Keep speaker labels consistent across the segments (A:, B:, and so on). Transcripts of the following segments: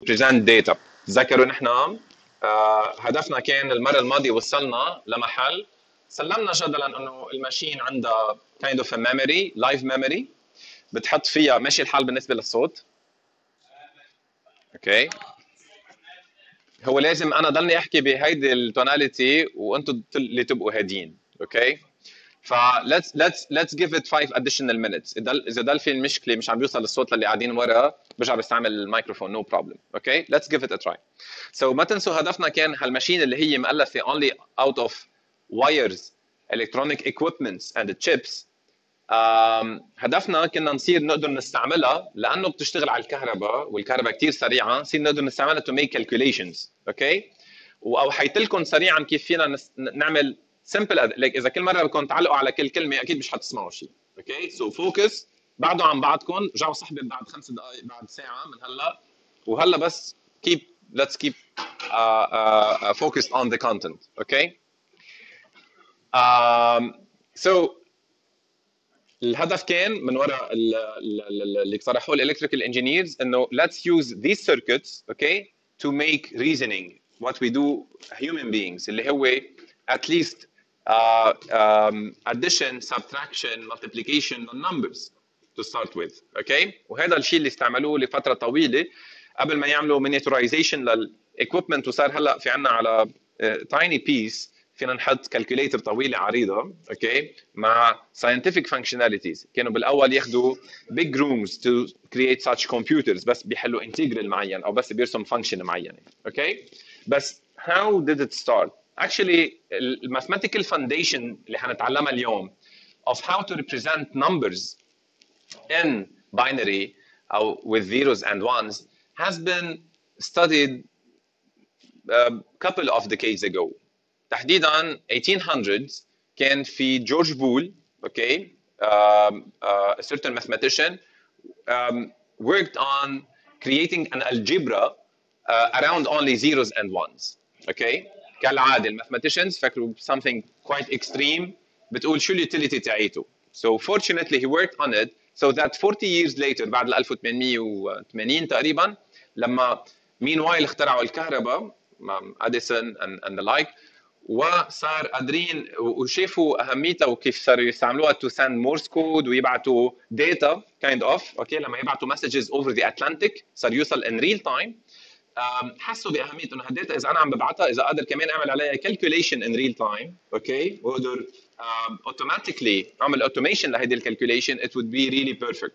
A: present data تذكروا نحن آه هدفنا كان المرة الماضية وصلنا لمحل. سلمنا جدلا إنه ال machine عندها kind of memory live memory بتحط فيها ماشي الحال بالنسبة للصوت. okay هو لازم أنا ضلني أحكي بهيدي ال tonality وأنتم اللي تبقوا هادين. okay ف let's let's let's give it 5 additional minutes. إذا إذا ضل في المشكلة مش عم بيوصل الصوت للي قاعدين ورا برجع بستعمل الميكروفون no problem okay let's give it a try. So ما تنسوا هدفنا كان هال machine اللي هي مؤلفه only out of wires electronic equipments and chips. um, هدفنا كنا نصير نقدر نستعملها لأنه بتشتغل على الكهرباء والكهرباء كثير سريعة نصير نقدر نستعملها to make calculations. okay okay? وأوحيت لكم سريعا كيف فينا نعمل simple like إذا كل مرة بدكم تعلقوا على كل كلمة أكيد مش حتسمعوا شيء. okay so focus بعدوا عن بعضكم. رجعوا صحبه بعد خمس دقائق بعد ساعة من هلا. وهلا بس keep let's keep uh, uh, focused on the content. Okay? Um, so الهدف كان من وراء اللي اقترحوه الالكتريكال انجينيرز إنه let's use these circuits okay to make reasoning. What we do human beings. اللي هو at least uh, um, addition, subtraction, multiplication on numbers to start with okay? وهذا الشيء اللي استعملوه لفترة طويلة قبل ما يعملوا miniaturization لل equipment وصار هلأ في عندنا على uh, tiny piece فينا نحط calculator طويلة عريضة okay مع scientific functionalities. كانوا بالأول ياخذوا big rooms to create such computers بس بيحلوا integral معين أو بس بيرسم function معينة okay بس how did it start actually الماثيماتيكال فاونديشن اللي حنتعلمها اليوم of how to represent numbers in binary او with zeros and ones has been studied a couple of decades ago تحديدا 1800s كان في جورج بول اوكي okay, um, uh, a certain mathematician um, worked on creating an algebra uh, around only zeros and ones okay كالعادة. ال mathematicians فكروا something quite extreme بتقول شو ال utility تاعيته. So fortunately he worked on it so that 40 years later بعد 1880 تقريبا لما meanwhile اخترعوا الكهرباء اديسون and the like وصار قادرين وشافوا اهميتها وكيف صاروا يستعملوها to send Morse code ويبعتوا data kind of okay لما يبعتوا messages over the Atlantic صار يوصل in real time. حسوا باهميه انه هال data إذا أنا عم ببعتها إذا قادر كمان أعمل عليها calculation in real time okay وأقدر automatically أعمل automation لهيدي ال calculation it would be really perfect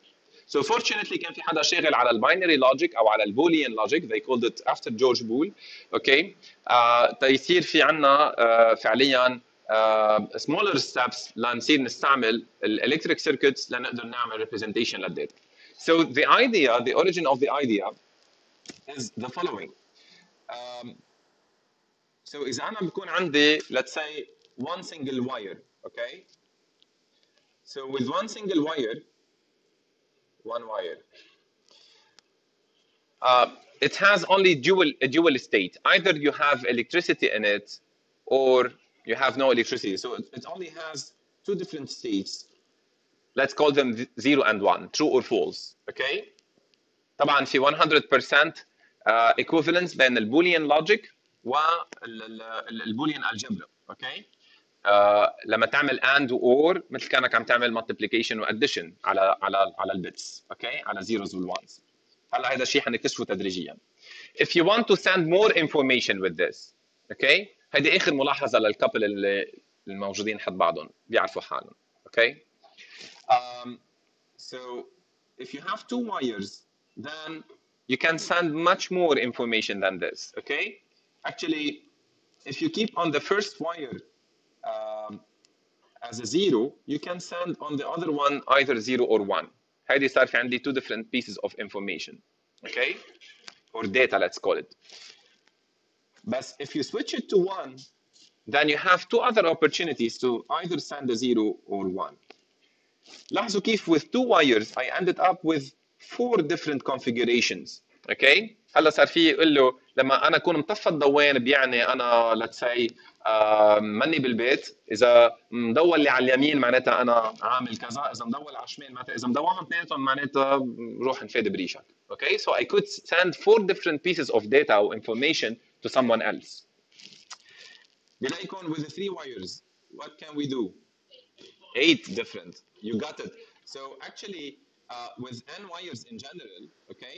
A: So fortunately كان في حدا شاغل على ال binary logic أو على ال Boolean logic they called it after George Boole okay uh, تيصير في عندنا uh, فعليا uh, smaller steps لنصير نستعمل ال electric circuits لنقدر نعمل representation لل data. So the idea the origin of the idea is the following. Um, so إذا أنا بكون عندي let's say one single wire, okay? So with one single wire, one wire, uh, it has only dual a dual state. Either you have electricity in it, or you have no electricity. So it, it only has two different states. Let's call them zero and one, true or false. Okay? طبعا في 100% uh, equivalence بين ال Boolean logic وال Boolean algebra okay لما تعمل and or مثل كانك عم تعمل multiplication و addition على على على ال bits okay على zeros وال ones هلا هذا الشيء حنكتشفه تدريجيا. If you want to send more information with this أوكي هذه آخر ملاحظة للكابل اللي الموجودين حد بعضهم بيعرفوا حالهم أوكي um, so if you have two wires then you can send much more information than this, okay? Actually, if you keep on the first wire um, as a zero, you can send on the other one either zero or one. هذه صار في عندي two different pieces of information, okay? Or data, let's call it. But if you switch it to one, then you have two other opportunities to either send a zero or one. لاحظوا كيف with two wires I ended up with four different configurations okay هلا صار في يقول له لما انا اكون مطفى الضوان بيعني انا let's say uh, مني بالبيت اذا مضوى اللي على اليمين معناتها انا عامل كذا اذا مضوى على الشمال معناتها اذا مضوهم اثنيناتهم معناتها روح نفاد بريشك Okay, so I could send four different pieces of data or information to someone else. Belaycon with the three wires, what can we do? Eight different. You got it. So actually, uh, with n wires in general, okay,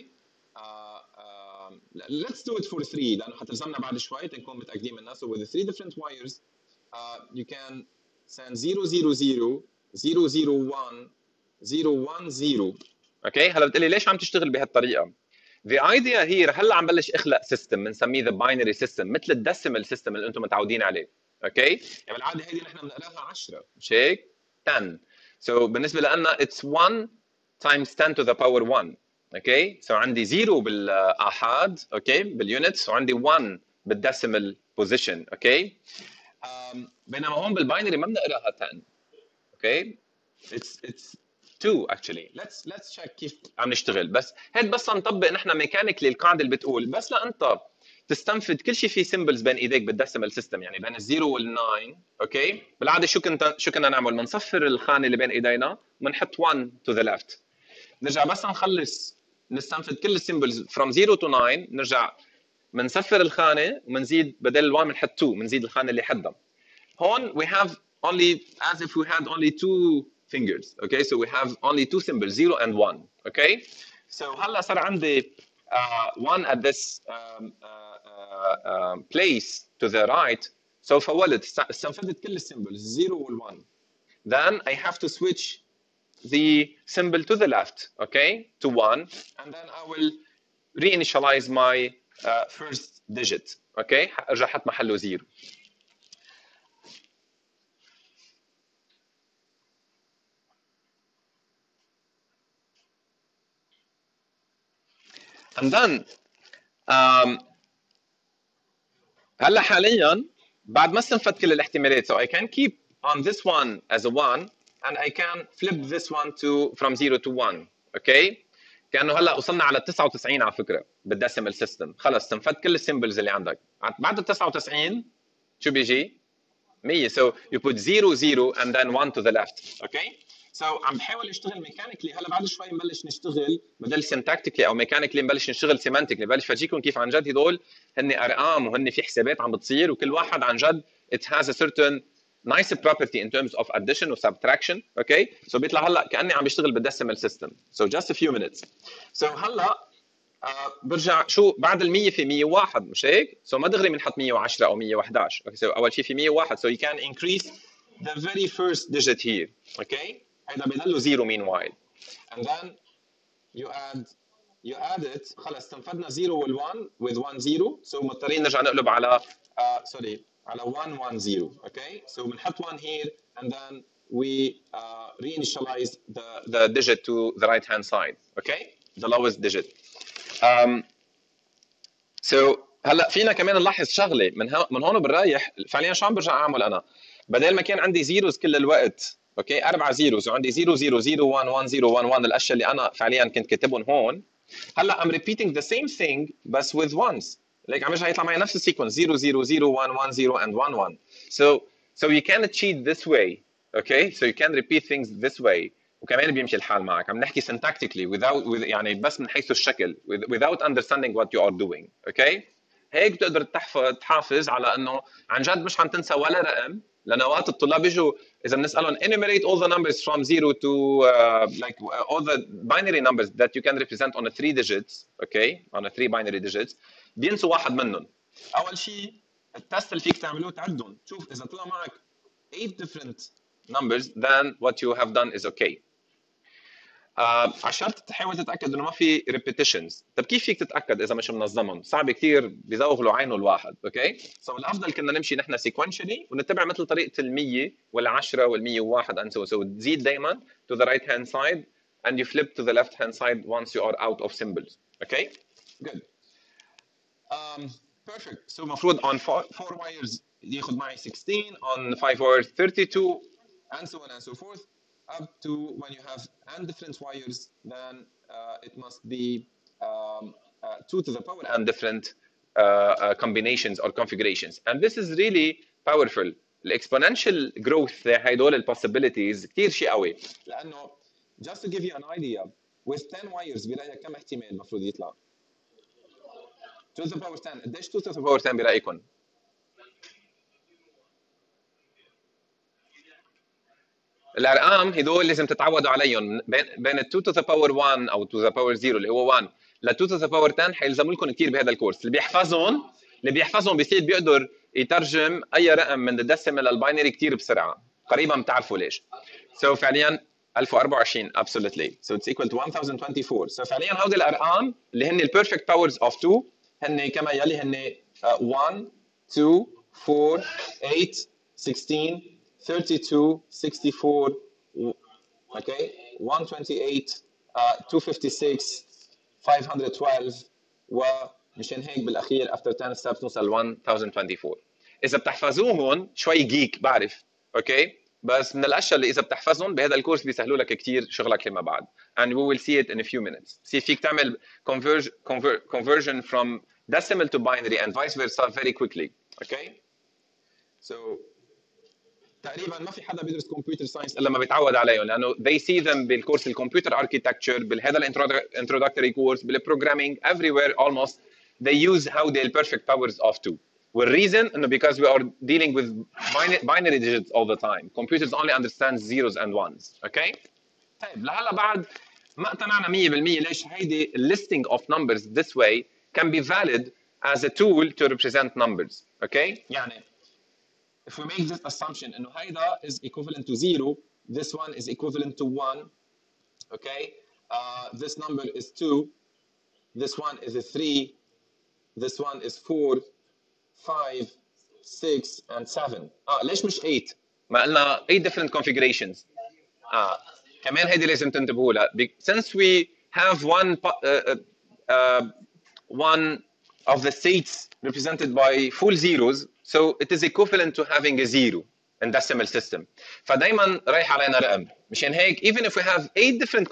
A: uh, um, let's do it for three لأنه حتلزمنا بعد شوي تنكون متاكدين منها. So with the three different wires, uh, you can send 000 001 010 okay هلا بتقلي ليش عم تشتغل بهالطريقة؟ The idea here هلا عم بلش اخلق system بنسميه the binary system مثل ال decimal system اللي أنتم متعودين عليه okay؟ يعني بالعادة هيدي نحن بنقراها 10 مش هيك؟ 10 So بالنسبة لنا it's 1 times 10 to the power 1 okay؟ So عندي 0 بالآحاد okay بال units وعندي 1 بال decimal position okay؟ بينما هون بال binary ما بنقراها 10 okay؟ It's it's two actually let's let's check كيف عم نشتغل بس هيك بس نطبق نحن mechanically القاعدة اللي بتقول بس لانت تستنفذ كل شيء في symbols بين إيديك بال decimal system يعني بين ال zero وال nine okay بالعادة شو كنت شو كنا نعمل بنصفر الخانة اللي بين إيدينا بنحط 1 to the left نرجع بس نخلص نستنفذ كل ال symbols from 0 to 9 نرجع بنصفر الخانه وبنزيد بدل 1 بنحط 2 بنزيد الخانه اللي حدها هون we have only as if we had only two fingers okay so we have only two symbols zero and one okay so هلا صار عندي uh, one at this um, uh, uh, um, place to the right so فولت استنفذت كل السيمبلز zero وال one then I have to switch the symbol to the left okay to one and then I will reinitialize my uh, first digit okay ارجع أحط محله زيرو and then um, هلا حاليا بعد ما استنفذ كل الاحتمالات so I can keep on this one as a one and I can flip this one to from 0 to 1 okay? كأنه هلأ وصلنا على 99 على فكرة بال decimal system. خلص استنفذت كل ال symbols اللي عندك. بعد ال 99 شو بيجي؟ 100 so you put 0 0 and then 1 to the left okay so عم بحاول أشتغل mechanically هلأ بعد شوي نبلش نشتغل بدل syntactically أو mechanically نبلش نشتغل semantically ببلش فرجيكم كيف عن جد هدول هن أرقام وهن في حسابات عم بتصير وكل واحد عن جد it has a certain nice property in terms of addition و subtraction okay so بيطلع هلا كاني عم بشتغل بالديسيمال سيستم so just a few minutes so هلا uh, برجع شو بعد ال 100 في 101 مش هيك؟ سو so ما دغري بنحط 110 او 111 okay, so اول شيء في 101 so you can increase the very first digit here okay هيدا بضله زيرو meanwhile and then you add you add it خلص استنفذنا 0 وال1 with 1 0 so مضطرين نرجع نقلب على سوري uh, على 1 1 0 okay? So بنحط 1 here and then we uh, reinitialize the the digit to the right hand side. Okay? The lowest digit. Um, so هلا فينا كمان نلاحظ شغلة. من من هون وبالرايح فعليا شو عم برجع أعمل أنا؟ بدل ما كان عندي zeros كل الوقت okay أربع زيروز وعندي 0 0 0 1 1 0 1 1 الأشياء اللي أنا فعليا كنت كاتبهم هون. هلا I'm repeating the same thing بس with ones. like عم يرجع يطلع معي نفس السيكونس 0 0 0 1 1 0 and 1 1 so so you can cheat this way okay so you can repeat things this way وكمان بيمشي الحال معك عم نحكي syntactically without with يعني بس من حيث الشكل without understanding what you are doing okay هيك بتقدر تحفظ تحافظ على انه عن جد مش عم تنسى ولا رقم لان اوقات الطلاب بيجوا اذا بنسالهم enumerate all the numbers from 0 to uh, like all the binary numbers that you can represent on a three digits okay on a three binary digits بينسوا واحد منهم. أول شيء ال test اللي فيك تعملوه تعدهم. شوف إذا طلع معك 8 different numbers then what you have done is okay. آه عشان تحاول تتأكد إنه ما في repetitions طب كيف فيك تتأكد إذا مش منظمهم؟ صعب كثير بيزوغلوا عينه الواحد okay so الأفضل كنا نمشي نحن sequentially ونتبع مثل طريقة ال100 وال10 وال101 and so so تزيد دائما to the right hand side and you flip to the left hand side once you are out of symbols okay good. um, perfect so المفروض on four, four wires ياخذ معي 16 on five wires 32 and so on and so forth up to when you have n different wires, then uh, it must be um, uh, 2 to the power n different uh, combinations or configurations. And this is really powerful. exponential growth هدول possibilities كثير شيء قوي لانه just to give you an idea with 10 wires برايك كم احتمال المفروض يطلع 2 to the power 10 قديش 2 to the power 10 برايكم الارقام هدول لازم تتعودوا عليهم بين بين 2 to the power 1 أو to the power 0 اللي هو 1 ل 2 to the power 10 حيلزموا لكم كثير بهذا الكورس اللي بيحفظهم اللي بيحفظهم بيصير بيقدر يترجم اي رقم من ال decimal لل binary كثير بسرعة قريبا بتعرفوا ليش so فعليا 1024 absolutely. So it's equal to 1024 so فعليا هودي الارقام اللي هن ال perfect powers of 2 هن كما يلي هن 1 2 4 8 16 32 64 okay 128 uh, 256 512 ومشان هيك بالأخير after 10 steps نوصل 1024 إذا بتحفظوهم شوي geek بعرف okay? بس من الأشياء اللي إذا بتحفظهم بهذا ال course بيسهلوا لك كثير شغلك فيما بعد. And we will see it in a few minutes. See فيك تعمل conversion conversion from decimal to binary and vice versa very quickly. Okay? So تقريبا ما في حدا بيدرس computer science إلا ما بيتعود عليهم لأنه they see them بال course ال computer architecture بالهذا ال introductory course بال programming everywhere almost they use how the perfect powers of two. والreason انه because we are dealing with binary digits all the time computers only understand zeros and ones okay طيب لهلا بعد ما اقتنعنا 100% ليش هيدي listing of numbers this way can be valid as a tool to represent numbers okay يعني if we make this assumption انه هيدا is equivalent to 0 this one is equivalent to 1 okay uh, this number is 2 this one is a 3 this one is 4 5 6 and 7 اه ليش مش 8 ما قلنا 8 different configurations اه كمان هيدي لازم تنتبهوا لها since we have one uh, uh, one of the states represented by full zeros so it is equivalent to having a zero in decimal system فدايما رايح علينا رقم مشان هيك even if we have eight different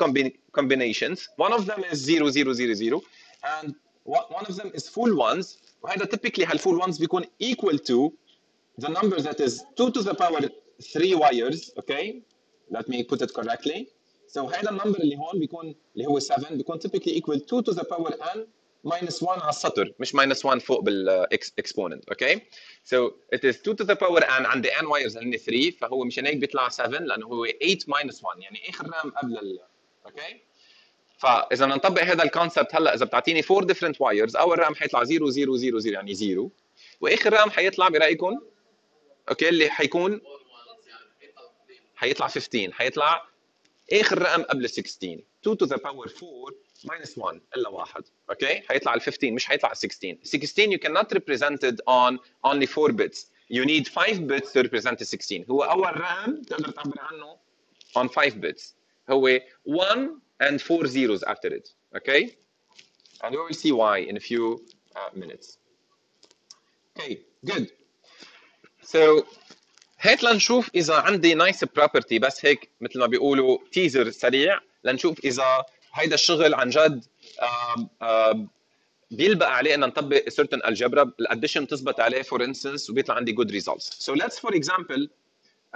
A: combinations one of them is 0 0 0 0 and one of them is full ones وهذا typically هالفول ones بيكون equal to the number that is 2 to the power 3 wires okay let me put it correctly so هذا النمبر اللي هون بيكون اللي هو 7 بيكون typically equal 2 to the power n minus 1 على السطر مش minus 1 فوق بالاكسبوننت أوكي so it is 2 to the power n عندي n wires هن 3 فهو مشان هيك بيطلع 7 لأنه هو 8 minus 1 يعني اخر رقم قبل ال أوكي فإذا بدنا نطبق هذا ال concept هلأ إذا بتعطيني 4 different wires أول رقم حيطلع 0 0 0 0 يعني 0 وآخر رقم حيطلع برأيكم okay اللي حيكون حيطلع 15 حيطلع آخر رقم قبل 16 2 to the power 4 minus 1 إلا واحد okay؟ حيطلع ال 15 مش حيطلع ال 16 16 you cannot represent it on only 4 bits. you need 5 bits to represent the 16 هو أول رقم تقدر تعبر عنه on 5 bits. هو 1 and 4 zeros after it okay and we will see why in a few uh, minutes okay good so هيك لنشوف اذا عندي نايس بروبرتي بس هيك مثل ما بيقولوا تيزر سريع لنشوف اذا هيدا الشغل عن جد آم آم بيلبق عليه ان نطبق certain algebra الاديشن تزبط عليه for instance وبيطلع عندي good results so let's for example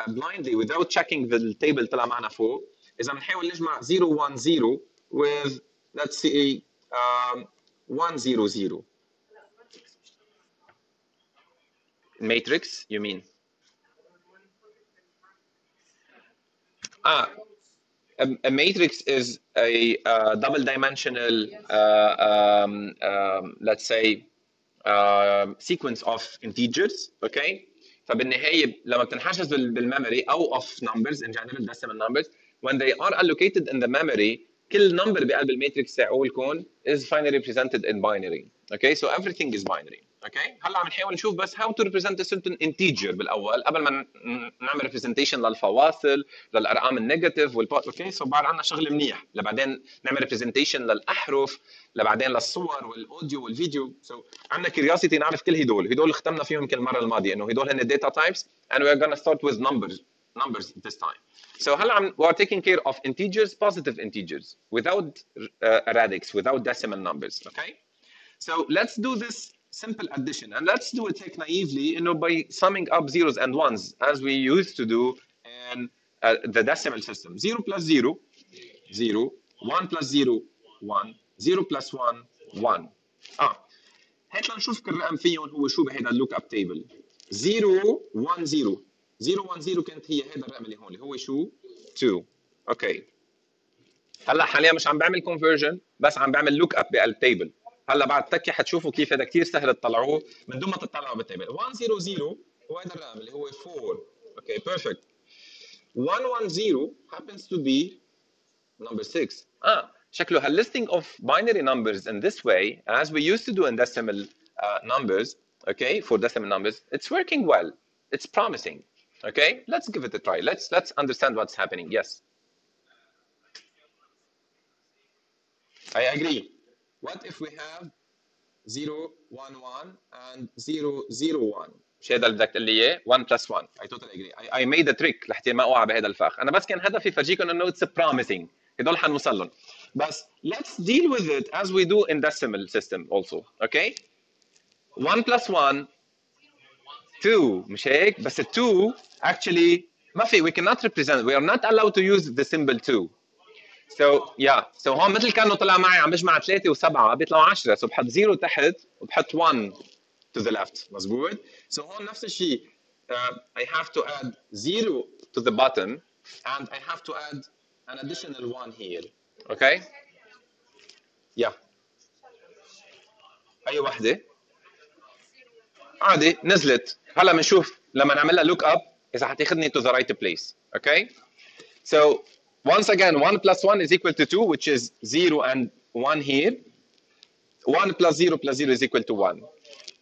A: uh, blindly without checking the table طلع معنا فوق اذا بنحاول نجمع 0 1 0 with let's say um, 1 0 0 matrix you mean ah a, a matrix is a uh, double dimensional uh, um, um, let's say uh, sequence of integers okay فبالنهايه لما بتنحجز بالميموري او of numbers in general decimal numbers when they are allocated in the memory كل number بقلب الماتريكس تاعولكم is finally represented in binary. Okay so everything is binary. Okay هلا عم نحاول نشوف بس how to represent a certain integer بالأول قبل ما نعمل representation للفواصل للأرقام النيجاتيف والبوت أوكي سو بعد عندنا شغل منيح. لبعدين نعمل representation للأحرف لبعدين للصور والأوديو والفيديو. سو so, عندنا كيوريوسيتي نعرف كل هدول. هدول ختمنا فيهم كل مرة الماضية إنه هدول هن data types and we are to start with numbers. numbers this time So هلا we are taking care of integers, positive integers, without uh, radix, without decimal numbers. Okay. So let's do this simple addition, and let's do it take naively, you know, by summing up zeros and ones as we used to do in uh, the decimal system. Zero plus zero, zero. 1 plus 0 1 0 plus 1 1 اه هات لنشوف الرقم فيهم هو شو بهذا اللوك اب تيبل 0 1 0 0 1 0 كانت هي هذا الرقم اللي هون اللي هو شو 2 okay هلا حاليا مش عم بعمل conversion بس عم بعمل look up بال table هلا بعد تكي حتشوفوا كيف هذا كثير سهل تطلعوه. من دون ما تطلعوا بال table 1 0 0 هو هذا الرقم اللي هو 4 أوكي بيرفكت 1 1 0 happens to be number 6 آه شكله هال listing of binary numbers in this way as we used to do in decimal uh, numbers okay for decimal numbers it's working well. It's promising. okay let's give it a try let's let's understand what's happening yes I agree what if we have 0 1 1 and 0 0 1 مش هذا اللي بدك تقول لي اياه 1 plus 1 I totally agree I, I made a trick لحتى ما اوقع بهذا الفخ انا بس كان هدفي فرجيكم انه it's promising هدول حنوصل لهم بس let's deal with it as we do in decimal system also okay 1 plus 1 2 مش هيك بس 2 actually ما في we cannot represent we are not allowed to use the symbol 2 So yeah, so هون مثل كانه طلع معي عم بجمع 3 و7 بيطلعوا 10 so بحط 0 تحت وبحط 1 to the left مزبوط so هون نفس الشيء uh, I have to add 0 to the bottom and I have to add an additional 1 here okay yeah اي وحده عادي نزلت هلا بنشوف لما نعمل لها look up اذا حتاخذني to the right place okay so once again 1 plus 1 is equal to 2 which is 0 and 1 here 1 plus 0 plus 0 is equal to 1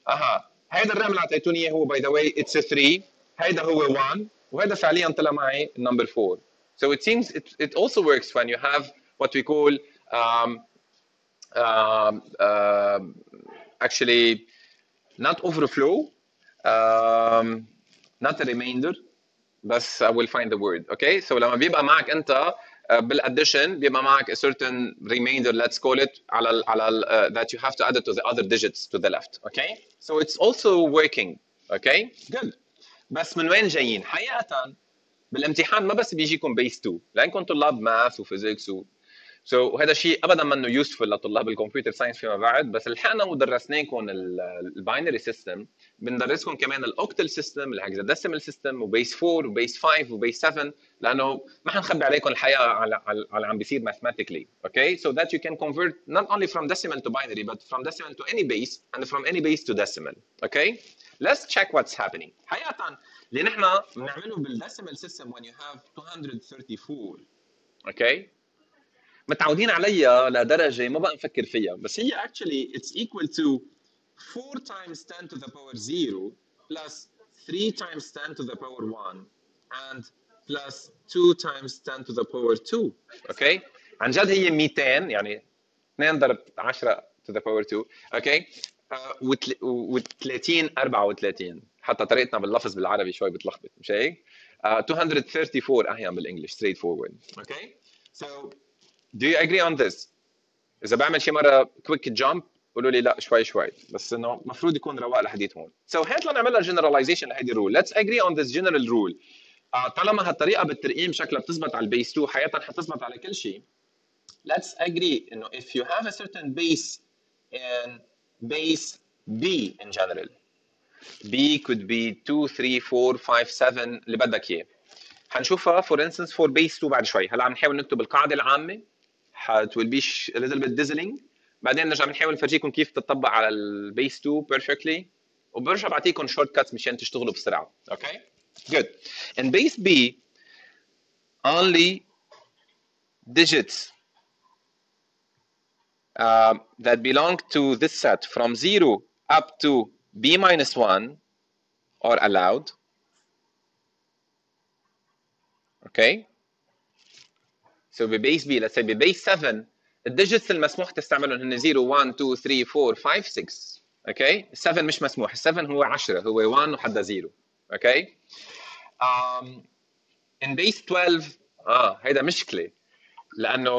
A: اها هيدا الرقم اللي اعطيتوني اياه هو باي ذا واي اتس 3 هيدا هو 1 وهيدا فعليا طلع معي number 4 so it seems it, it also works when you have what we call um, um, uh, actually not overflow Um, not a remainder بس I will find the word okay so لما بيبقى معك انت uh, بال addition بيبقى معك a certain remainder let's call it على على uh, that you have to add it to the other digits to the left okay so it's also working okay good بس من وين جايين حقيقه بالامتحان ما بس بيجيكم base 2 لانكم طلاب math و physics و so, وهذا شيء ابدا منه useful لطلاب ال computer science فيما بعد بس لحقنا ودرسناكم ال binary system بندرسكم كمان الاوكتل سيستم الهكزاديسيمال سيستم وبيس 4 وبيس 5 وبيس 7 لأنه ما حنخبي عليكم الحقيقة على على, على عم بيصير mathematically. Okay so that you can convert not only from decimal to binary but from decimal to any base and from any base to decimal. Okay? Let's check what's happening. حقيقه اللي نحن بنعمله بال decimal system when you have 234 okay? متعودين عليها لدرجة ما بقى نفكر فيها. بس هي actually it's equal to 4 times 10 to the power 0 plus 3 times 10 to the power 1 and plus 2 times 10 to the power 2 okay عن جد هي 200 يعني 2 ضرب 10 to the power 2 okay و 30 34 حتى طريقتنا باللفظ بالعربي شوي بتلخبط مش هيك؟ uh, 234 أحيانا بال English straight forward okay? So do you agree on this? إذا بعمل شي مرة quick jump قولوا لي لا شوي شوي. بس إنه المفروض يكون رواق الحديث هون. So هات لنعملها generalization لهيدي ال rule let's agree on this general rule طالما هالطريقة بالترقيم شكلها بتزبط على ال base 2 حقيقه حتزبط على كل شيء let's agree إنه if you have a certain base in base B in general B could be 2 3 4 5 7 اللي بدك إياه. حنشوفها for instance for base 2 بعد شوي. هلا عم نحاول نكتب القاعدة العامة. Will be a little bit dazzling بعدين نرجع بنحاول نفرجيكم كيف تطبق على ال base 2 perfectly وبرجع بعطيكم shortcuts مشان تشتغلوا بسرعة okay good in base B only digits uh, that belong to this set from 0 up to b minus 1 are allowed okay so ب base B let's ب base 7 ال digits المسموح تستعملهم هن 0 1 2 3 4 5 6 okay 7 مش مسموح. ال 7 هو 10 هو 1 وحدا 0 okay um, in base 12 آه هيدا مشكلة. لأنه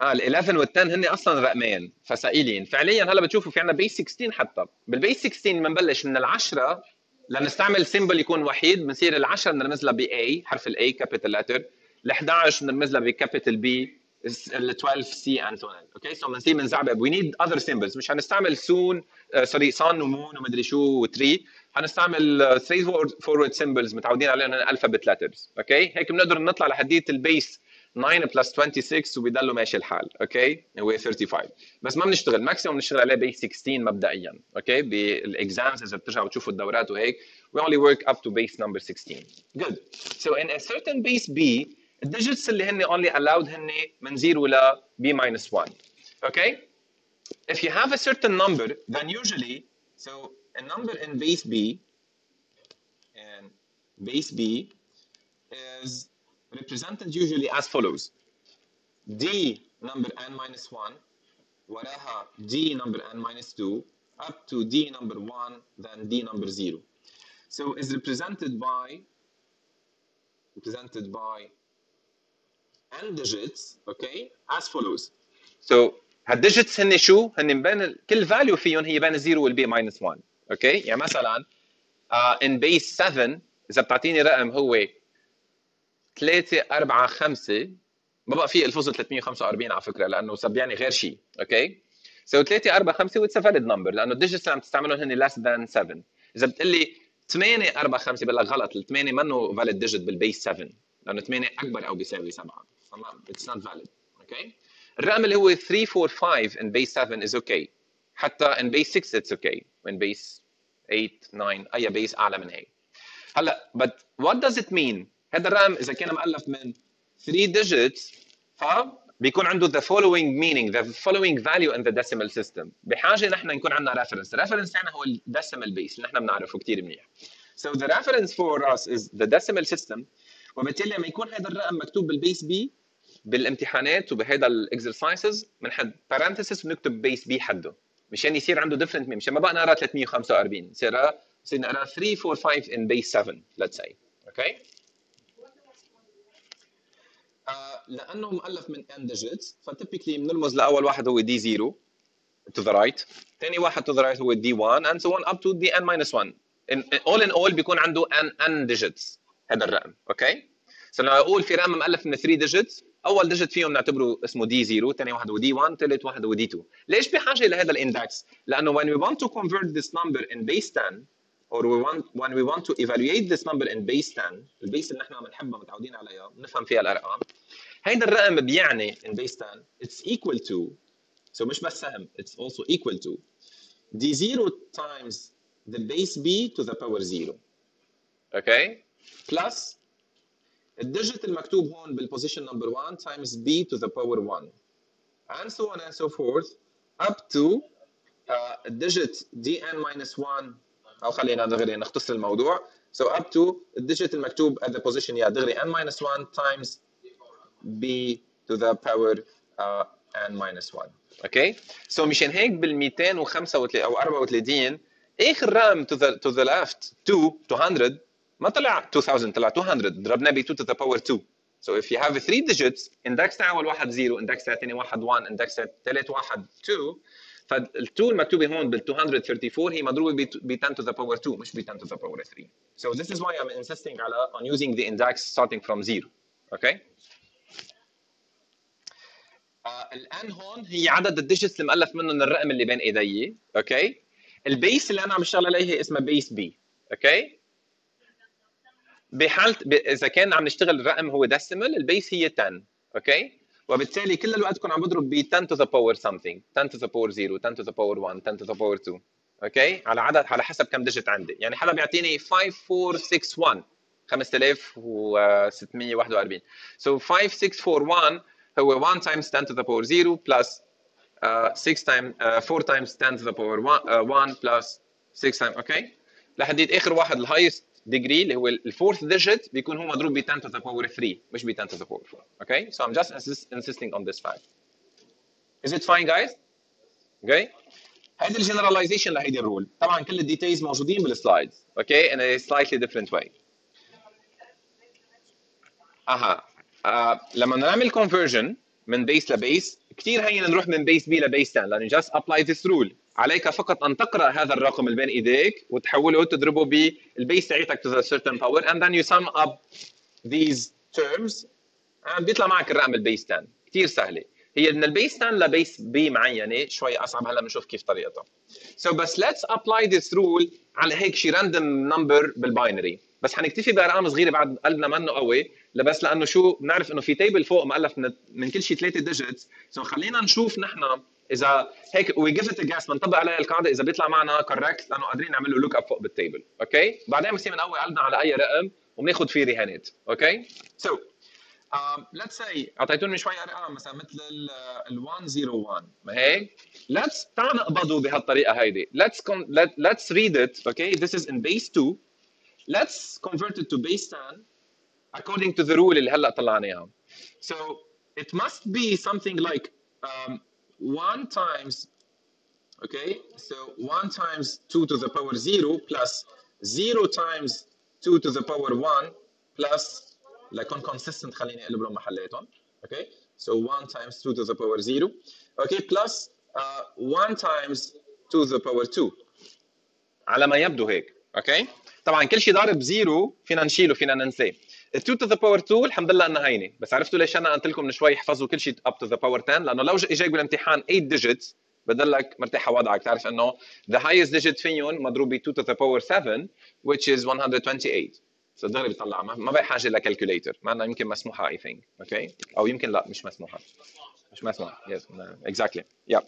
A: آه ال 11 وال 10 هن أصلا رقمين فاصلين. فعليا هلا بتشوفوا في عندنا base 16 حتى. بال base 16 بنبلش من العشرة لنستعمل symbol يكون وحيد. بنصير العشرة بنرمز لها ب A حرف ال A capital letter ال 11 بنرمز لها ب capital B ال 12 C on. Okay so بنصير بنزعبق we need other symbols. مش هنستعمل sun sorry sun و moon ومدري شو و tree هنستعمل straightforward symbols متعودين عليهم alphabet letters okay هيك بنقدر نطلع لحديه ال base 9 plus 26 وبيضلوا ماشي الحال. okay هو 35 بس ما بنشتغل. maximum بنشتغل عليه base 16 مبدئيا. Okay بال exams إذا بترجعوا تشوفوا الدورات وهيك. We only work up to base number 16 good. So in a certain base b الديجيتس اللي هن only allowed هن من 0 ل b minus 1 okay if you have a certain number then usually so a number in base b and base b is represented usually as follows d number n minus 1 وراها d number n minus 2 up to d number 1 then d number 0 so is represented by represented by n digits okay as follows. So هال digits هن شو؟ هن بين كل value فيهم هي بين 0 وال B minus 1 okay يعني مثلا in base 7 إذا بتعطيني رقم هو 3 4 5 ما بقى في الفوز 345 على فكرة لأنه سبيعني غير شيء okay So 3 4 5 what's valid number لأنه ال digits اللي عم تستعملهم هن less than 7 إذا بتقول لي 8 4 5 بقول لك غلط ال 8 منه valid digit بال base 7 لأنه 8 أكبر أو بيساوي 7 it's not valid okay الرقم اللي هو 3 4 5 in base 7 is okay. حتى in base 6 it's okay. In base 8 9 أي base أعلى من هيك. هلا but what does it mean? هذا الرقم إذا كان مؤلف من 3 digits فبيكون عنده the following meaning the following value in the decimal system. بحاجة نحن نكون عندنا reference. reference يعني هو ال decimal base اللي نحن بنعرفه كثير منيح. So the reference for us is the decimal system. وبالتالي لما يكون هذا الرقم مكتوب بال base B بالامتحانات وبهذا ال exercises بنحط parenthesis ونكتب base B حده. مشان يصير عنده different مشان ما بقى نقرا 345 يصير يصير نقرأ 3 4 5 in base 7 let's say. Okay? آه لأنه مؤلف من n digits ف typically بنرمز لأول واحد هو d 0 to the right. ثاني واحد to the right هو d 1 and so on up to d n minus 1 in, all in all بيكون عنده n n digits هذا الرقم. okay okay? so لما أقول في رقم مؤلف من 3 digits اول digit فيهم نعتبره اسمه d 0 ثاني واحد هو d 1 ثالث واحد هو d 2 ليش بحاجه لهذا ال index لأنه when we want to convert this number in base 10 or we want when we want to evaluate this number in base 10 ال base اللي نحن بنحبها متعودين عليها بنفهم فيها الارقام هيدا الرقم بيعني in base 10 it's equal to so مش بس سهم it's also equal to d 0 times the base b to the power 0 okay plus ال digit المكتوب هون بال position number 1 times b to the power 1 and so on and so forth up to uh, digit dn minus 1 أو خلينا دغري نختصر الموضوع so up to ال digit المكتوب at the position yeah دغري n minus 1 times b to the power uh, n minus 1 okay okay? so مشان هيك بال 235 أو 34 اخر رقم to the to the left 2 200 ما طلع 2000 طلع 200 ضربناه ب 2 to the power 2 so if you have 3 digits index تاع اول واحد 0 index تاع ثاني واحد 1 index تاع ثالث واحد 2 فال2 المكتوبه هون بال 234 هي مضروبة ب 10 to the power 2 مش ب 10 to the power 3 so this is why I'm insisting على on using the index starting from 0 okay? uh, الآن هون هي عدد ال digits المؤلف منهم الرقم اللي بين إيدي. okay. ال base اللي أنا عم بشتغل عليه اسمها base B okay. بحالة ب... إذا كان عم نشتغل الرقم هو decimal ال base هي 10 Okay وبالتالي كل الوقت كنت عم بضرب ب 10 to the power something 10 to the power 0 10 to the power 1 10 to the power 2 okay على عدد على حسب كم digit عندي. يعني حدا بيعطيني 5461 5641 so 5641 هو 1 times 10 to the power 0 plus uh, 6 times uh, 4 times 10 to the power 1 uh, 1 plus 6 times okay لحديت آخر واحد ال highest degree اللي هو ال fourth digit بيكون هو مضروب ب 10 to the power 3 مش ب 10 to the power 4 okay so I'm just insisting on this fact. Is it fine guys? Okay? هيدي ال generalization لهيدي ال rule طبعا كل ال details موجودين بال slides okay? In a slightly different way. أها آه. لما نعمل conversion من base ل base كثير هين نروح من base B ل base 10 لأنه just apply this rule. عليك فقط أن تقرأ هذا الرقم اللي بين إيديك وتحوله تضربه بال base تاعتك to a certain power and then you sum up these terms بيطلع معك الرقم ال base 10 كثير سهلة. هي من ال base 10 ل base B معينة. شوي أصعب. هلا بنشوف كيف طريقتها so so, بس let's apply this rule على هيك شي random number بال binary. بس حنكتفي بأرقام صغيرة بعد قلبنا منه قوي. لبس لأنه شو بنعرف إنه في table فوق مؤلف من, من كل شيء ثلاثة digits so so خلينا نشوف نحن إذا هيك we give it just بنطبق عليها القاعدة إذا بيطلع معنا correct لأنه قادرين نعمل له look up فوق بال table okay بعدين بنصير بنقوي قلبنا على أي رقم وبناخذ فيه رهانات okay so let's see أعطيتوني شوي أرقام مثلا مثل ال 101 ما هيك؟ let's تعال نقبضوا بهالطريقة هيدي. let's let's read it okay this is in base 2 let's convert it to base 10 according to the rule اللي هلأ طلعناها. So it must be something like um, 1 times okay so 1 times 2 to the power 0 plus 0 times 2 to the power 1 plus ليكون consistent خليني اقلب لهم محلاتهم okay so 1 times 2 to the power 0 okay plus uh, 1 times 2 to the power 2 على ما يبدو هيك اوكي طبعا كل شيء ضارب زيرو فينا نشيله فينا ننساه ال 2 to the power 2 الحمد لله إنها هينة. بس عرفتوا ليش أنا قلت لكم من شوي احفظوا كل شيء up to the power 10 لأنه لو اجاك بالامتحان 8 digits بضلك مرتاح وضعك. تعرف إنه the highest digit فيهم مضروب ب 2 to the power 7 which is 128 so دغري بيطلع. ما بقى حاجة ل calculator مع انها يمكن مسموحة I think okay أو يمكن لا مش مسموحة. مش مسموحة. yes exactly yeah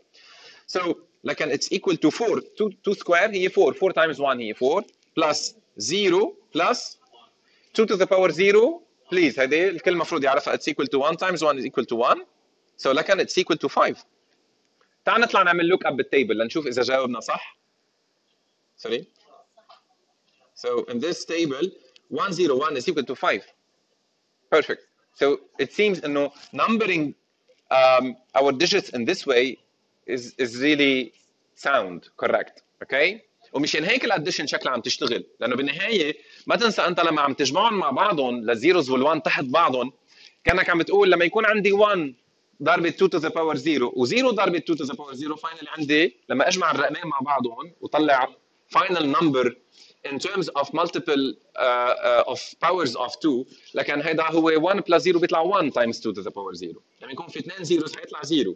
A: so لكن it's equal to 4 2 2 square هي 4 4 times 1 هي 4 plus 0 plus 2 to the power 0 please هذه الكل المفروض يعرفها. it's equal to 1 times 1 is equal to 1 so so لكن it's equal to 5 تعال نطلع نعمل look up بال table لنشوف إذا جاوبنا صح. sorry So in this table 101 is equal to 5 perfect. So it seems إنه numbering um, our digits in this way is is really sound. Correct. Okay? ومشان هيك ال addition شكلها عم تشتغل. لأنه بالنهاية ما تنسى أنت لما عم تجمعهم مع بعضهم لل zeros وال1 تحت بعضهم كأنك عم بتقول لما يكون عندي 1 ضربة 2 to the power 0 و0 ضربة 2 to the power 0 finally عندي لما أجمع الرقمين مع بعضهم وطلع final number in terms of multiple uh, uh, of powers of 2 لكن هيدا هو 1 plus 0 بيطلع 1 times 2 to the power 0 لما يكون في اثنين zeros حيطلع 0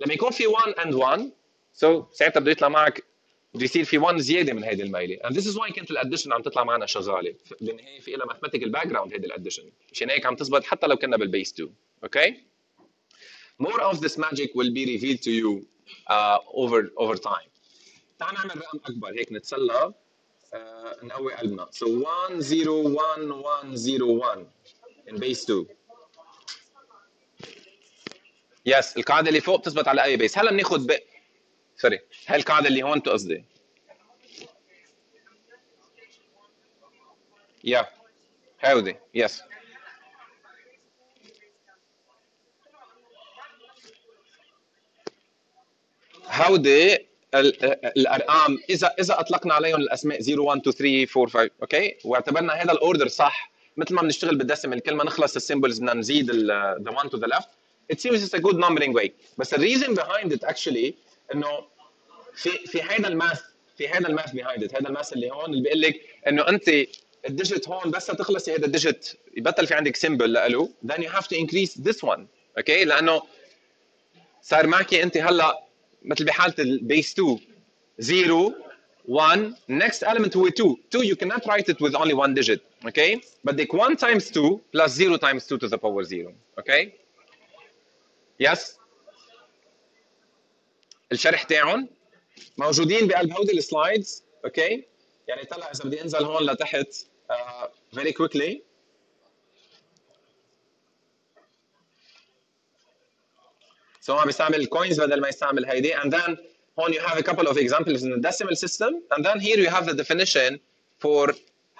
A: لما يكون في 1 and 1 so so ساعتها بده يطلع معك بده يصير في 1 زيادة من هيدي الميلة. And this is why كانت ال addition عم تطلع معنا شغالة. بالنهاية في لها mathematical background هيدي ال addition مشان هيك عم تزبط حتى لو كنا بال base 2 okay more of this magic will be revealed to you uh, over over time. تعال نعمل رقم أكبر. هيك نتسلى. Uh, نقوي قلبنا. So 1 0 1 1 0 1 in base 2 yes القاعدة اللي فوق بتثبت على أي base هلا بناخذ. sorry. هاي القاعده اللي هون قصدي yeah هودي yes هودي الأرقام. اذا إذا أطلقنا عليهم الأسماء 0 1 2 3 4 5 okay واعتبرنا هذا ال order صح. مثل ما بنشتغل بال decimal كل ما نخلص ال symbols بدنا نزيد the one to the left. It seems it's a good numbering way. بس the reason behind it actually إنه في في هذا ال math في هذا ال math it هذا ال math اللي هون اللي بيقول لك إنه أنت ال digit هون بس تخلصي هذا ال digit يبطل في عندك symbol له then you have to increase this one okay okay? لأنه صار معك أنت هلأ مثل بحالة البيس 2 0 1 next element هو 2 2 you cannot write it with only one digit okay بدك 1 times 2 plus 0 times 2 to the power 0 okay yes? الشرح تاعهم. موجودين بقلب هودي ال slides okay؟ يعني طلع إذا بدي أنزل هون لتحت very quickly so عم يستعمل ال coins بدل ما يستعمل هيدي. and then هون you have a couple of examples in ال decimal system and then here you have the definition for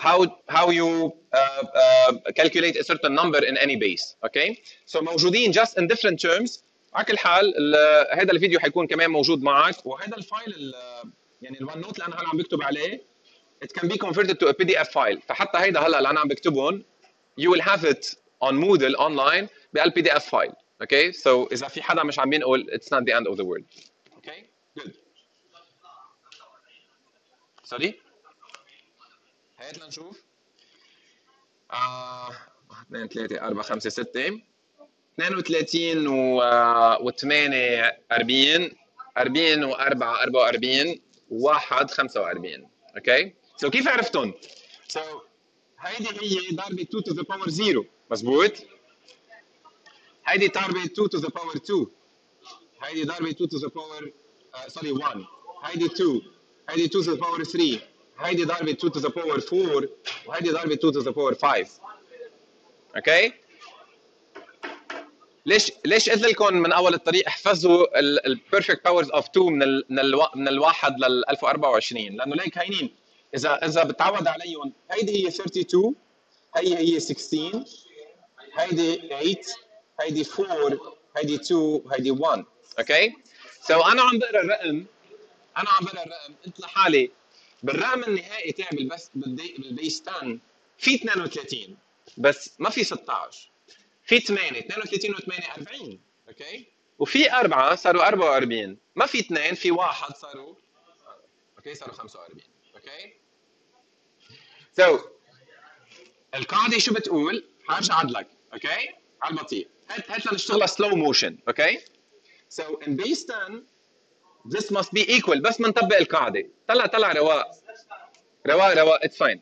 A: how how you uh, uh, calculate a certain number in any base okay? So موجودين just in different terms. على كل حال هذا الفيديو حيكون كمان موجود معك. وهذا ال file يعني ال OneNote اللي أنا هلا عم بكتب عليه it can be converted to a PDF file. فحتى هيدا هلا اللي أنا عم بكتبهم you will have it on Moodle online PDF file okay so إذا في حدا مش عم ينقل it's not the end of the world. okay good. sorry هات لنشوف. آه 1 2 3 4 5 6 32 و 8 40 40 و 4 44 1 45 okay so كيف عرفتهم؟ so هيدي هي ضربة 2 to the power 0 مزبوط؟ هيدي ضربة 2 to the power 2 هيدي ضربة 2 to the power sorry 1 هيدي 2 هيدي 2 to the power 3 هيدي ضربة 2 to the power 4 وهيدي ضربة 2 to the power 5 okay ليش ليش قلت لكم من أول الطريق احفظوا ال perfect powers of 2 من ال من ال من الواحد لل 1024 لأنه ليك هينين. إذا إذا بتعود عليهم هيدي هي 32 هي هي 16 هيدي 8 هيدي 4 هيدي 2 هيدي 1 okay so أنا عم بقرأ الرقم أنا عم بقرأ الرقم. قلت لحالي بالرقم النهائي تاعي بال base بال base 10 في 32 بس ما في 16 في 8 32 و8 40 okay؟ وفي 4 صاروا 44 ما في 2 في 1 صاروا okay صاروا 45 okay؟ so so, القاعده شو بتقول؟ حرجع عدلك okay؟ على البطيء هات هات لنشتغلها slow motion okay? So in base 10 this must be equal بس منطبق القاعده طلع طلع رواق رواق رواق it's fine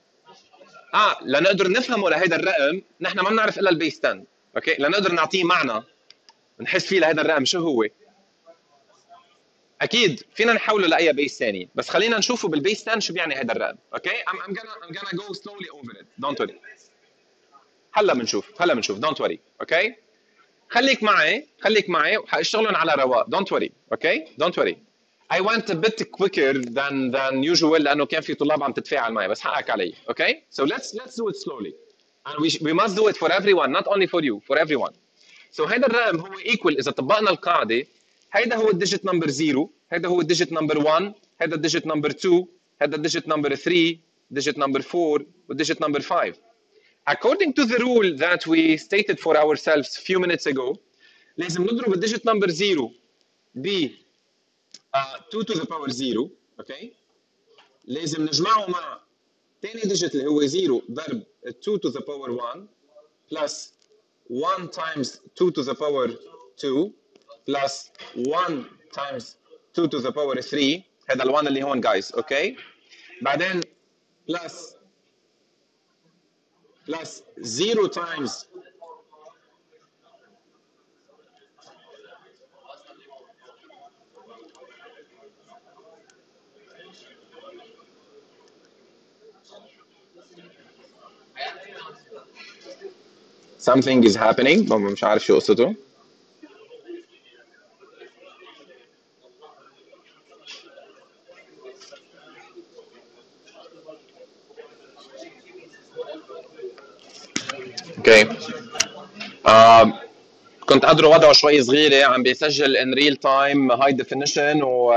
A: آه لنقدر نفهمه لهيدا الرقم نحن ما بنعرف إلا ال base 10 okay? لنقدر نعطيه معنى. نحس فيه لهذا الرقم. شو هو؟ أكيد فينا نحوله لأي base ثاني. بس خلينا نشوفه بال base 10 شو بيعني هذا الرقم. okay? I'm, I'm gonna I'm gonna go slowly over it. Don't worry. هلا بنشوف. هلا بنشوف. Don't worry. okay? خليك معي. خليك معي. وحاشتغلهم على رواق. Don't worry. okay? Don't worry. I went a bit quicker than than usual لأنه كان في طلاب عم تتفاعل معي. بس حقك علي. okay? So let's let's do it slowly. And we, we must do it for everyone not only for you for everyone. So هذا الرقم هو equal اذا طبقنا القاعده هيدا هو ال digit number 0 هيدا هو ال digit number 1 هيدا ال digit number 2 هيدا ال digit number 3 digit number 4 والديجيت number 5 according to the rule that we stated for ourselves a few minutes ago لازم نضرب الديجيت نمبر 0 ب 2 to the power 0 أوكي لازم نجمعه مع ثاني ديجيت اللي هو 0 ضرب 2 to the power 1 plus 1 times 2 to the power 2 plus 1 times 2 to the power 3 هذا ال1 اللي هون جايز اوكي بعدين plus plus 0 times something is happening. مش عارف شو قصته. Okay um, كنت قدره وضعه شوي صغيره عم بيسجل in real time high definition و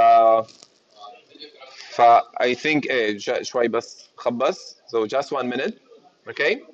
A: ف I think إيه شوي بس خبص. So just one minute. Okay.